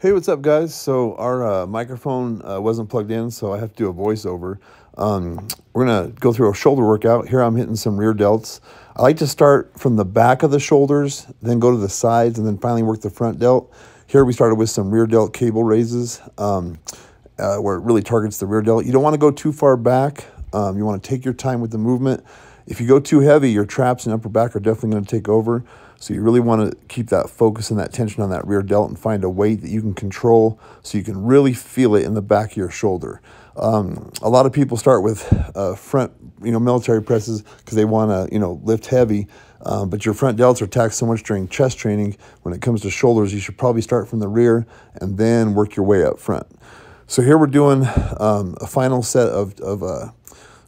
Hey, what's up, guys? So our uh, microphone uh, wasn't plugged in, so I have to do a voiceover. Um, we're gonna go through a shoulder workout. Here I'm hitting some rear delts. I like to start from the back of the shoulders, then go to the sides, and then finally work the front delt. Here we started with some rear delt cable raises, um, uh, where it really targets the rear delt. You don't want to go too far back. Um, you want to take your time with the movement. If you go too heavy, your traps and upper back are definitely to take over. So you really want to keep that focus and that tension on that rear delt and find a weight that you can control so you can really feel it in the back of your shoulder. Um, a lot of people start with uh, front, you know, military presses because they want to, you know, lift heavy. Um, but your front delts are taxed so much during chest training. When it comes to shoulders, you should probably start from the rear and then work your way up front. So here we're doing um, a final set of, of uh,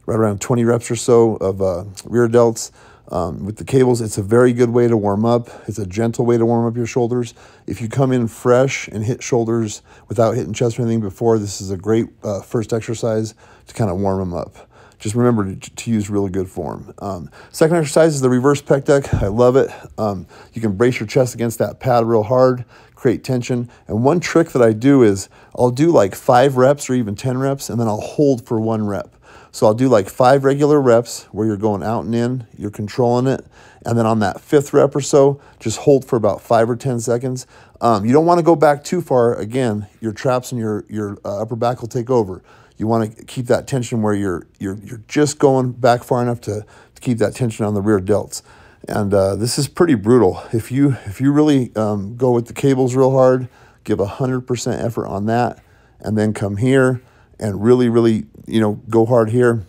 right around 20 reps or so of uh, rear delts. Um, with the cables, it's a very good way to warm up. It's a gentle way to warm up your shoulders. If you come in fresh and hit shoulders without hitting chest or anything before, this is a great uh, first exercise to kind of warm them up. Just remember to, to use really good form. Um, second exercise is the reverse pec deck. I love it. Um, you can brace your chest against that pad real hard, create tension. And one trick that I do is I'll do like five reps or even 10 reps, and then I'll hold for one rep. So I'll do like five regular reps where you're going out and in, you're controlling it. And then on that fifth rep or so, just hold for about five or 10 seconds. Um, you don't want to go back too far. Again, your traps and your, your uh, upper back will take over. You want to keep that tension where you're, you're, you're just going back far enough to, to keep that tension on the rear delts. And uh, this is pretty brutal. If you, if you really um, go with the cables real hard, give 100% effort on that, and then come here, and really, really, you know, go hard here,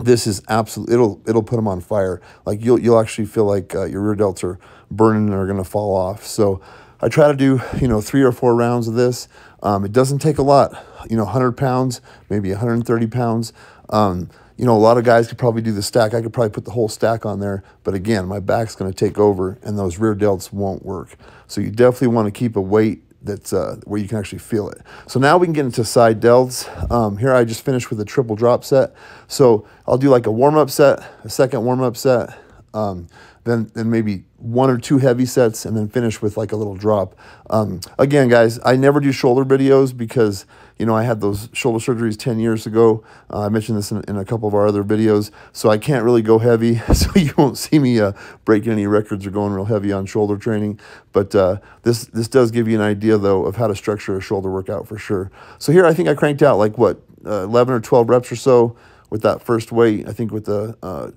this is absolutely it'll it'll put them on fire. Like you'll you'll actually feel like uh, your rear delts are burning and are going to fall off. So I try to do you know three or four rounds of this. Um, it doesn't take a lot. You know, 100 pounds, maybe 130 pounds. Um, you know, a lot of guys could probably do the stack. I could probably put the whole stack on there, but again, my back's going to take over, and those rear delts won't work. So you definitely want to keep a weight that's uh, where you can actually feel it. So now we can get into side delts. Um, here I just finished with a triple drop set. So I'll do like a warm-up set, a second warm-up set, um, then, then maybe one or two heavy sets, and then finish with like a little drop. Um, again, guys, I never do shoulder videos because you know, I had those shoulder surgeries 10 years ago. Uh, I mentioned this in, in, a couple of our other videos. So I can't really go heavy. So you won't see me uh, breaking any records or going real heavy on shoulder training. But uh, this, this does give you an idea, though, of how to structure a shoulder workout for sure. So here I think I cranked out like, what, uh, 11 or 12 reps or so with that first weight. I think with the uh,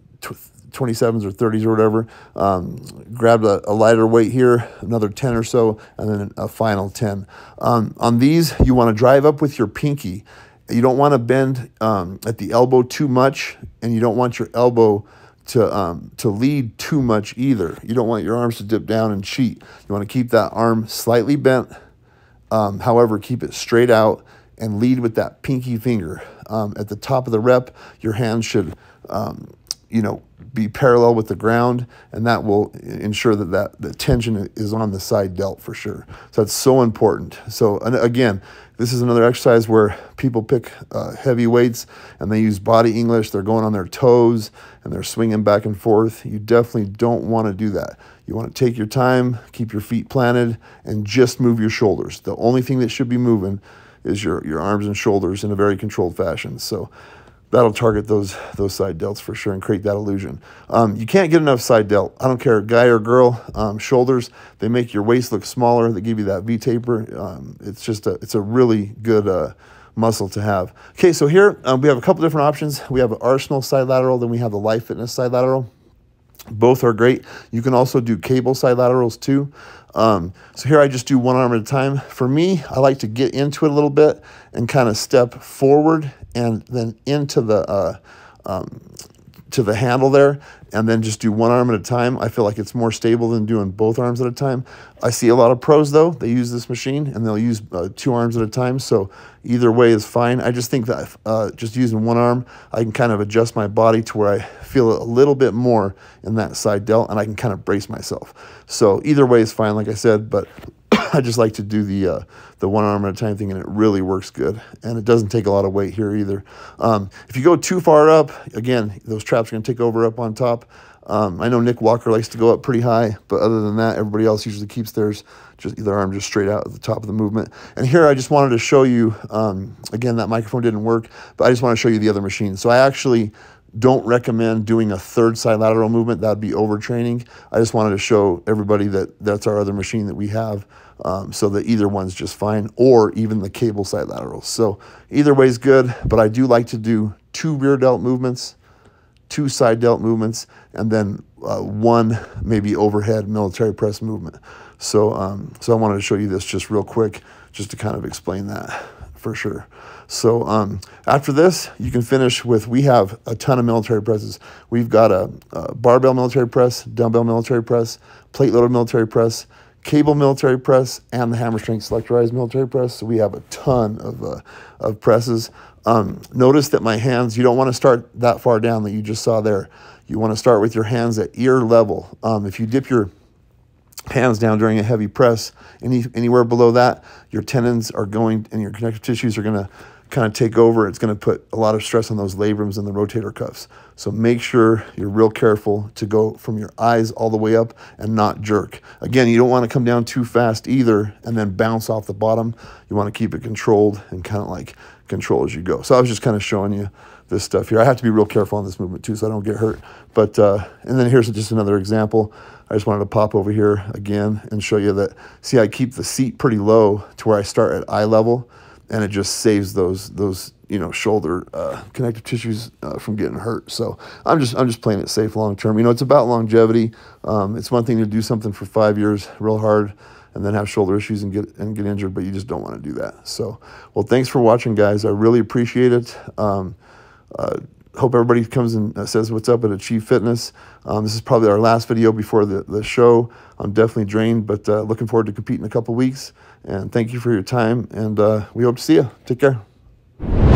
27s or 30s or whatever. Um, grabbed a, a, lighter weight here, another 10 or so, and then a final 10. Um, on these, you want to drive up with your pinky. You don't want to bend um, at the elbow too much, and you don't want your elbow to um, to lead too much either. You don't want your arms to dip down and cheat. You want to keep that arm slightly bent. Um, however, keep it straight out and lead with that pinky finger. Um, at the top of the rep, your hand should um, you know, be parallel with the ground, and that will ensure that, that the tension is on the side delt for sure. So that's so important. So again, this is another exercise where people pick uh, heavy weights and they use body English. They're going on their toes and they're swinging back and forth. You definitely don't want to do that. You want to take your time, keep your feet planted, and just move your shoulders. The only thing that should be moving is your, your arms and shoulders in a very controlled fashion. So that'll target those those side delts for sure and create that illusion. Um, you can't get enough side delt. I don't care, guy or girl. Um, shoulders they make your waist look smaller. They give you that V taper. Um, it's just a it's a really good uh, muscle to have. Okay, so here um, we have a couple different options. We have an Arsenal side lateral, then we have the Life Fitness side lateral. Both are great. You can also do cable side laterals too. Um, so here I just do one arm at a time. For me, I like to get into it a little bit and kind of step forward and then into the uh, um, to the handle there and then just do one arm at a time. I feel like it's more stable than doing both arms at a time. I see a lot of pros though, they use this machine and they'll use uh, two arms at a time. So either way is fine. I just think that uh, just using one arm, I can kind of adjust my body to where I feel a little bit more in that side delt and I can kind of brace myself. So either way is fine, like I said, but I just like to do the uh, the one arm at a time thing, and it really works good. And it doesn't take a lot of weight here either. Um, if you go too far up, again, those traps are going to take over up on top. Um, I know Nick Walker likes to go up pretty high, but other than that, everybody else usually keeps theirs just their arm just straight out at the top of the movement. And here I just wanted to show you, um, again, that microphone didn't work, but I just want to show you the other machine. So I actually don't recommend doing a third side lateral movement. That'd be overtraining. I just wanted to show everybody that that's our other machine that we have um, so that either one's just fine or even the cable side laterals. So either way is good, but I do like to do two rear delt movements, two side delt movements, and then uh, one maybe overhead military press movement. So, um, so I wanted to show you this just real quick, just to kind of explain that for sure. So um, after this, you can finish with, we have a ton of military presses. We've got a, a barbell military press, dumbbell military press, plate loaded military press, cable military press, and the hammer strength selectorized military press. So we have a ton of, uh, of presses. Um, notice that my hands, you don't want to start that far down that you just saw there. You want to start with your hands at ear level. Um, if you dip your hands down during a heavy press, any, anywhere below that, your tendons are going and your connective tissues are going to kind of take over. It's going to put a lot of stress on those labrums and the rotator cuffs. So make sure you're real careful to go from your eyes all the way up and not jerk. Again, you don't want to come down too fast either and then bounce off the bottom. You want to keep it controlled and kind of like control as you go. So I was just kind of showing you this stuff here. I have to be real careful on this movement too so I don't get hurt. But, uh, and then here's just another example. I just wanted to pop over here again and show you that, see, I keep the seat pretty low to where I start at eye level and it just saves those, those you know, shoulder uh, connective tissues uh, from getting hurt. So I'm just, I'm just playing it safe long term. You know, it's about longevity. Um, it's one thing to do something for five years real hard and then have shoulder issues and get and get injured, but you just don't want to do that. So, well, thanks for watching, guys. I really appreciate it. Um, uh, hope everybody comes and says what's up at Achieve Fitness. Um, this is probably our last video before the, the show. I'm definitely drained, but uh, looking forward to competing in a couple weeks. And thank you for your time, and uh, we hope to see you. Take care.